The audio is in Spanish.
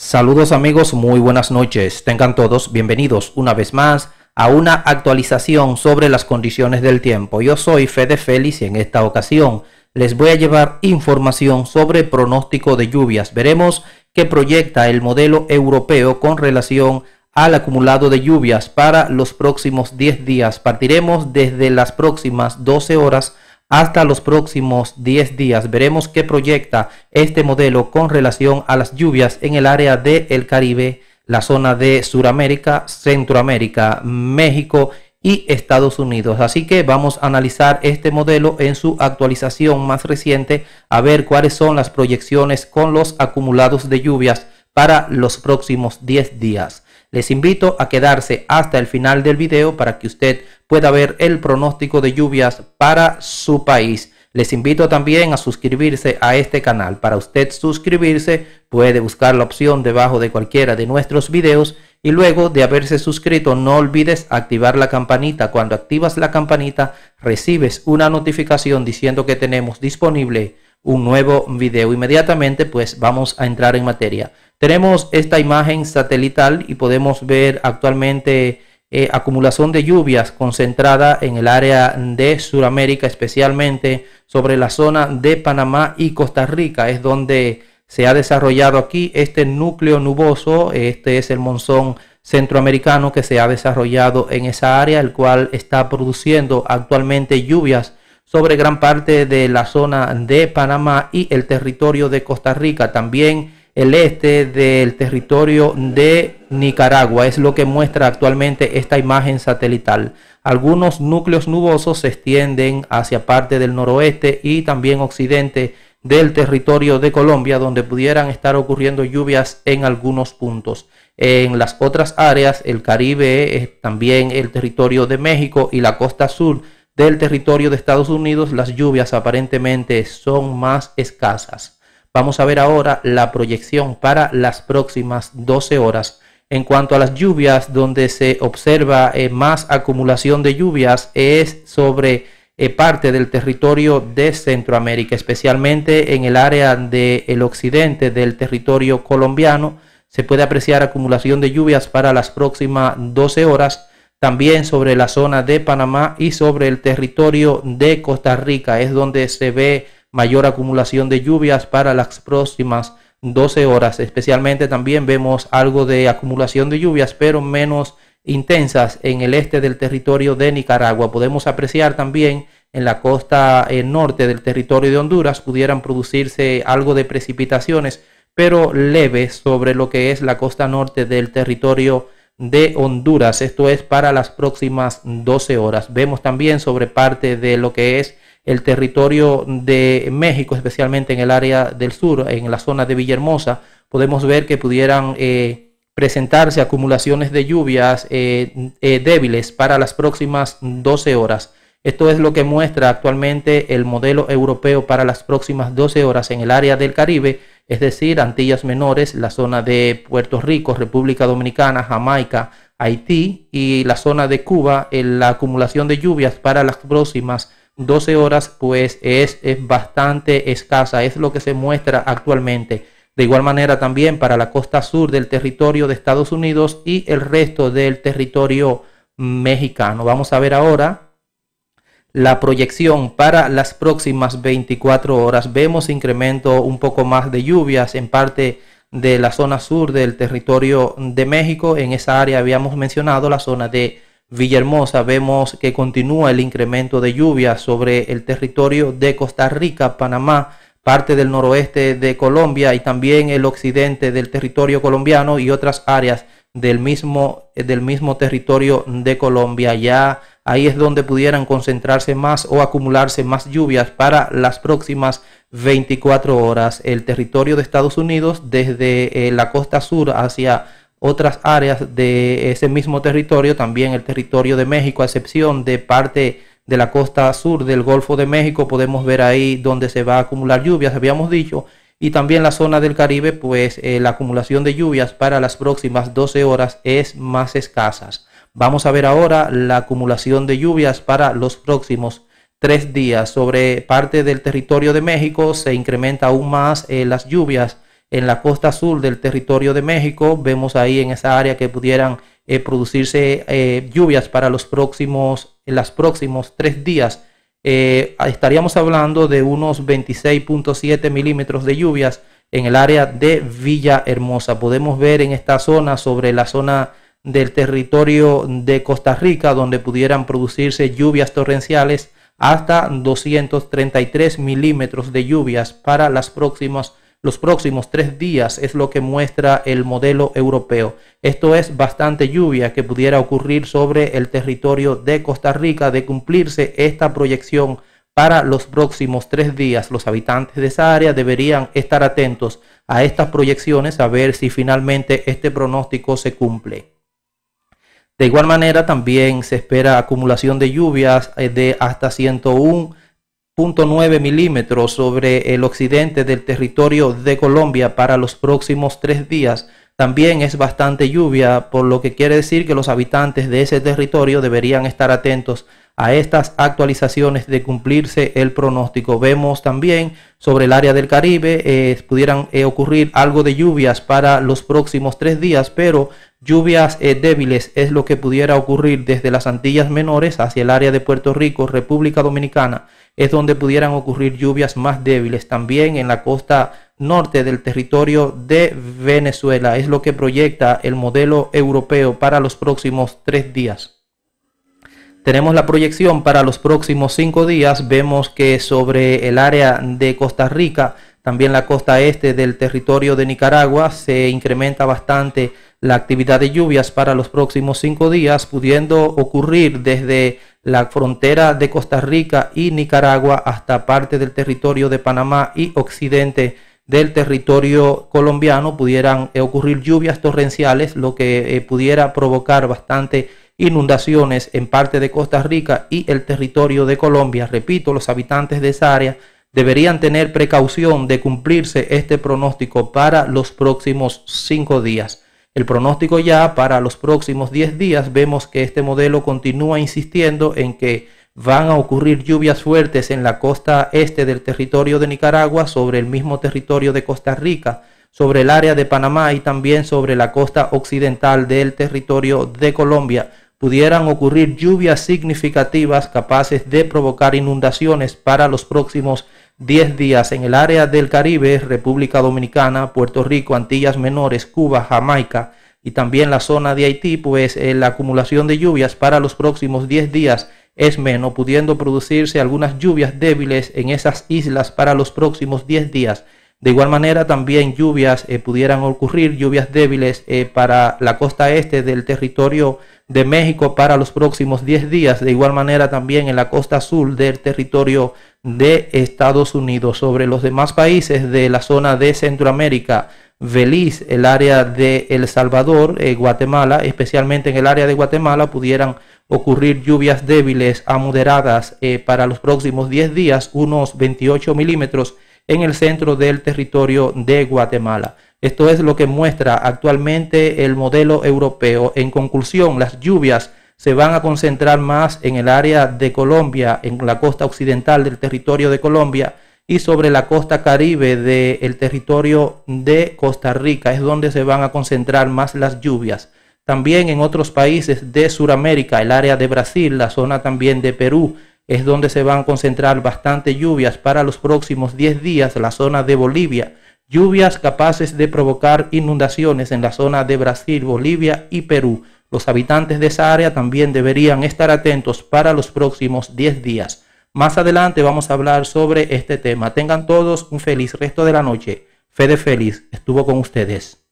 Saludos amigos, muy buenas noches. Tengan todos bienvenidos una vez más a una actualización sobre las condiciones del tiempo. Yo soy Fede Félix y en esta ocasión les voy a llevar información sobre pronóstico de lluvias. Veremos qué proyecta el modelo europeo con relación al acumulado de lluvias para los próximos 10 días. Partiremos desde las próximas 12 horas hasta los próximos 10 días. Veremos qué proyecta este modelo con relación a las lluvias en el área del Caribe, la zona de Sudamérica, Centroamérica, México y Estados Unidos. Así que vamos a analizar este modelo en su actualización más reciente, a ver cuáles son las proyecciones con los acumulados de lluvias para los próximos 10 días. Les invito a quedarse hasta el final del video para que usted pueda ver el pronóstico de lluvias para su país. Les invito también a suscribirse a este canal. Para usted suscribirse puede buscar la opción debajo de cualquiera de nuestros videos y luego de haberse suscrito no olvides activar la campanita. Cuando activas la campanita recibes una notificación diciendo que tenemos disponible un nuevo video. Inmediatamente pues vamos a entrar en materia. Tenemos esta imagen satelital y podemos ver actualmente eh, acumulación de lluvias concentrada en el área de Sudamérica, especialmente sobre la zona de Panamá y Costa Rica. Es donde se ha desarrollado aquí este núcleo nuboso. Este es el monzón centroamericano que se ha desarrollado en esa área, el cual está produciendo actualmente lluvias sobre gran parte de la zona de Panamá y el territorio de Costa Rica. También el este del territorio de Nicaragua. Es lo que muestra actualmente esta imagen satelital. Algunos núcleos nubosos se extienden hacia parte del noroeste y también occidente del territorio de Colombia, donde pudieran estar ocurriendo lluvias en algunos puntos. En las otras áreas, el Caribe, también el territorio de México y la costa sur del territorio de Estados Unidos, las lluvias aparentemente son más escasas. Vamos a ver ahora la proyección para las próximas 12 horas. En cuanto a las lluvias, donde se observa eh, más acumulación de lluvias es sobre eh, parte del territorio de Centroamérica, especialmente en el área del occidente del territorio colombiano. Se puede apreciar acumulación de lluvias para las próximas 12 horas. También sobre la zona de Panamá y sobre el territorio de Costa Rica es donde se ve mayor acumulación de lluvias para las próximas 12 horas. Especialmente también vemos algo de acumulación de lluvias, pero menos intensas en el este del territorio de Nicaragua. Podemos apreciar también en la costa eh, norte del territorio de Honduras pudieran producirse algo de precipitaciones, pero leves sobre lo que es la costa norte del territorio de Honduras. Esto es para las próximas 12 horas. Vemos también sobre parte de lo que es el territorio de México, especialmente en el área del sur, en la zona de Villahermosa, podemos ver que pudieran eh, presentarse acumulaciones de lluvias eh, eh, débiles para las próximas 12 horas. Esto es lo que muestra actualmente el modelo europeo para las próximas 12 horas en el área del Caribe, es decir, Antillas Menores, la zona de Puerto Rico, República Dominicana, Jamaica, Haití y la zona de Cuba, en la acumulación de lluvias para las próximas 12 horas pues es, es bastante escasa, es lo que se muestra actualmente. De igual manera también para la costa sur del territorio de Estados Unidos y el resto del territorio mexicano. Vamos a ver ahora la proyección para las próximas 24 horas. Vemos incremento un poco más de lluvias en parte de la zona sur del territorio de México. En esa área habíamos mencionado la zona de Villahermosa vemos que continúa el incremento de lluvias sobre el territorio de Costa Rica, Panamá, parte del noroeste de Colombia y también el occidente del territorio colombiano y otras áreas del mismo, del mismo territorio de Colombia. Ya ahí es donde pudieran concentrarse más o acumularse más lluvias para las próximas 24 horas. El territorio de Estados Unidos desde eh, la costa sur hacia otras áreas de ese mismo territorio, también el territorio de México, a excepción de parte de la costa sur del Golfo de México, podemos ver ahí donde se va a acumular lluvias, habíamos dicho, y también la zona del Caribe, pues eh, la acumulación de lluvias para las próximas 12 horas es más escasas. Vamos a ver ahora la acumulación de lluvias para los próximos tres días. Sobre parte del territorio de México se incrementa aún más eh, las lluvias en la costa sur del territorio de México. Vemos ahí en esa área que pudieran eh, producirse eh, lluvias para los próximos, próximos tres días. Eh, estaríamos hablando de unos 26.7 milímetros de lluvias en el área de Villahermosa. Podemos ver en esta zona, sobre la zona del territorio de Costa Rica, donde pudieran producirse lluvias torrenciales hasta 233 milímetros de lluvias para las próximas, los próximos tres días, es lo que muestra el modelo europeo. Esto es bastante lluvia que pudiera ocurrir sobre el territorio de Costa Rica. De cumplirse esta proyección para los próximos tres días, los habitantes de esa área deberían estar atentos a estas proyecciones a ver si finalmente este pronóstico se cumple. De igual manera, también se espera acumulación de lluvias eh, de hasta 101.9 milímetros sobre el occidente del territorio de Colombia para los próximos tres días. También es bastante lluvia, por lo que quiere decir que los habitantes de ese territorio deberían estar atentos a estas actualizaciones de cumplirse el pronóstico. Vemos también sobre el área del Caribe, eh, pudieran eh, ocurrir algo de lluvias para los próximos tres días, pero Lluvias eh, débiles es lo que pudiera ocurrir desde las Antillas Menores hacia el área de Puerto Rico, República Dominicana, es donde pudieran ocurrir lluvias más débiles. También en la costa norte del territorio de Venezuela es lo que proyecta el modelo europeo para los próximos tres días. Tenemos la proyección para los próximos cinco días. Vemos que sobre el área de Costa Rica, también la costa este del territorio de Nicaragua, se incrementa bastante la actividad de lluvias para los próximos cinco días, pudiendo ocurrir desde la frontera de Costa Rica y Nicaragua hasta parte del territorio de Panamá y occidente del territorio colombiano, pudieran eh, ocurrir lluvias torrenciales, lo que eh, pudiera provocar bastante inundaciones en parte de Costa Rica y el territorio de Colombia. Repito, los habitantes de esa área deberían tener precaución de cumplirse este pronóstico para los próximos cinco días. El pronóstico ya para los próximos 10 días vemos que este modelo continúa insistiendo en que van a ocurrir lluvias fuertes en la costa este del territorio de Nicaragua, sobre el mismo territorio de Costa Rica, sobre el área de Panamá y también sobre la costa occidental del territorio de Colombia. Pudieran ocurrir lluvias significativas capaces de provocar inundaciones para los próximos 10 días en el área del Caribe, República Dominicana, Puerto Rico, Antillas Menores, Cuba, Jamaica y también la zona de Haití, pues eh, la acumulación de lluvias para los próximos 10 días es menos, pudiendo producirse algunas lluvias débiles en esas islas para los próximos 10 días. De igual manera, también lluvias eh, pudieran ocurrir, lluvias débiles eh, para la costa este del territorio de México para los próximos 10 días. De igual manera, también en la costa sur del territorio de Estados Unidos. Sobre los demás países de la zona de Centroamérica, Belice, el área de El Salvador, eh, Guatemala, especialmente en el área de Guatemala, pudieran ocurrir lluvias débiles a moderadas para los próximos 10 días, unos 28 milímetros en el centro del territorio de Guatemala. Esto es lo que muestra actualmente el modelo europeo. En conclusión, las lluvias se van a concentrar más en el área de Colombia, en la costa occidental del territorio de Colombia y sobre la costa caribe del territorio de Costa Rica. Es donde se van a concentrar más las lluvias. También en otros países de Sudamérica, el área de Brasil, la zona también de Perú, es donde se van a concentrar bastante lluvias para los próximos 10 días, la zona de Bolivia. Lluvias capaces de provocar inundaciones en la zona de Brasil, Bolivia y Perú. Los habitantes de esa área también deberían estar atentos para los próximos 10 días. Más adelante vamos a hablar sobre este tema. Tengan todos un feliz resto de la noche. Fede Feliz estuvo con ustedes.